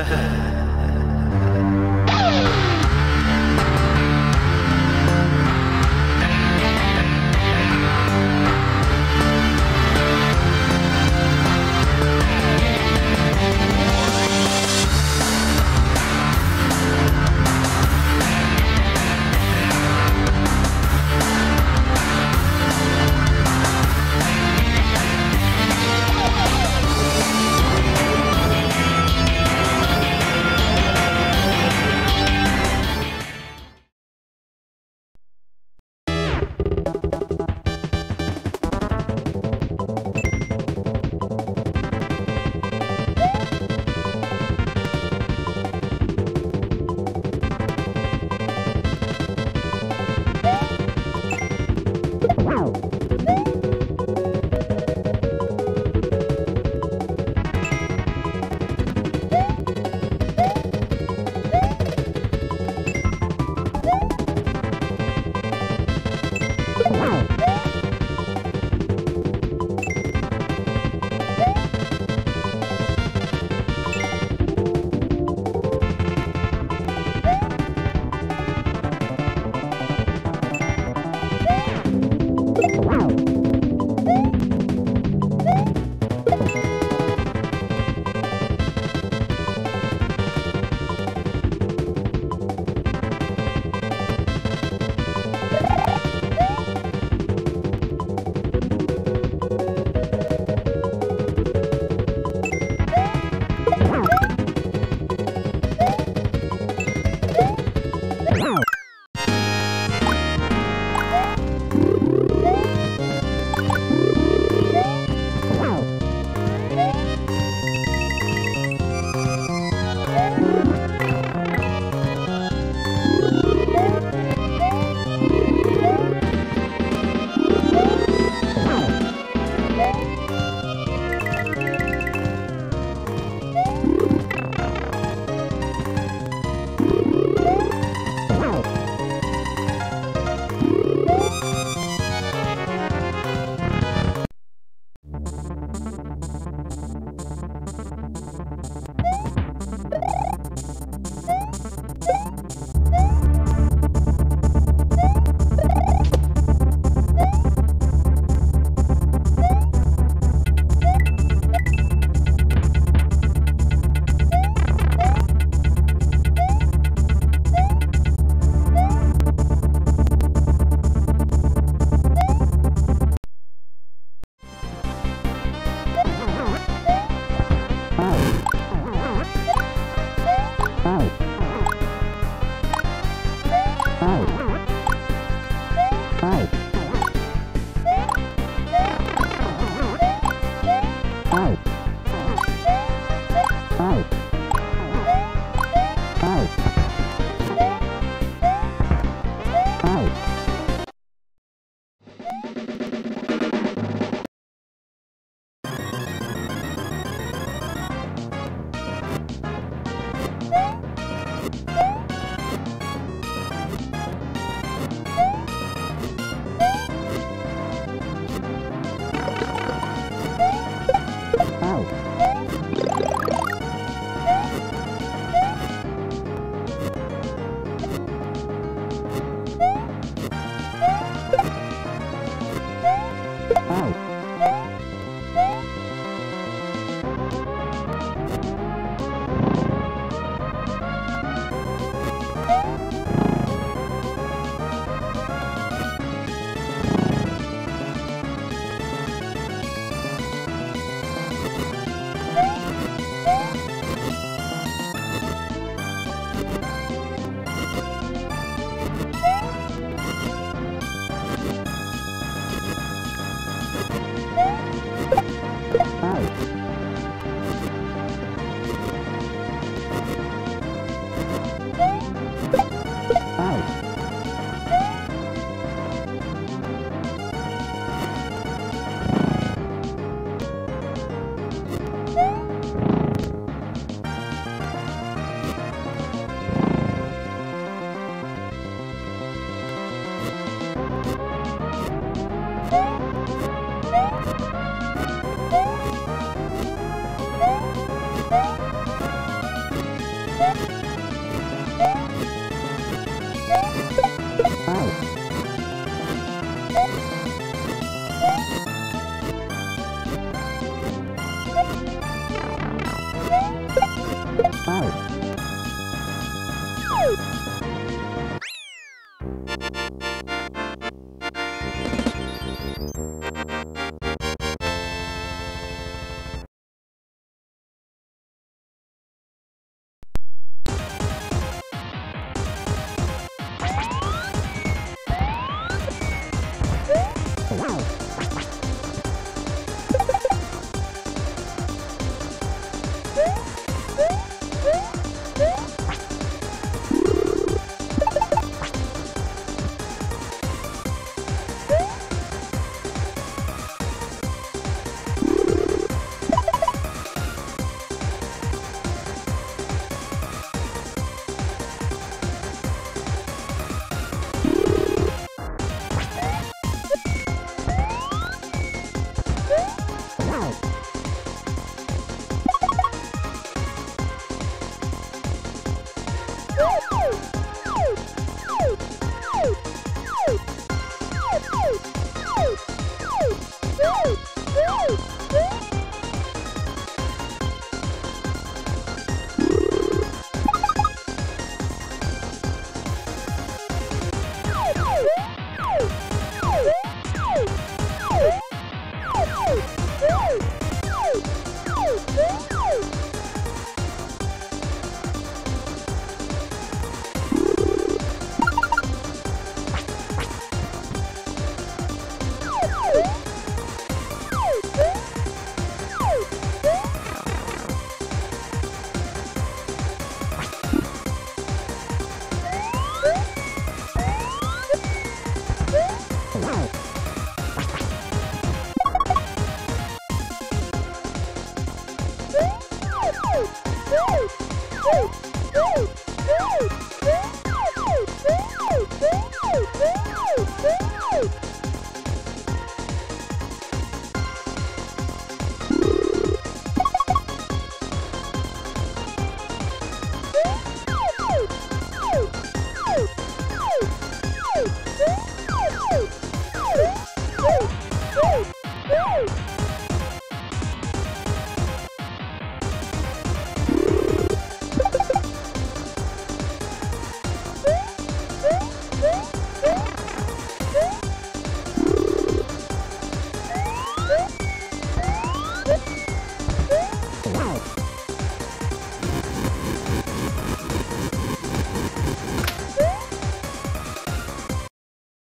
Ha ha ha. Bye.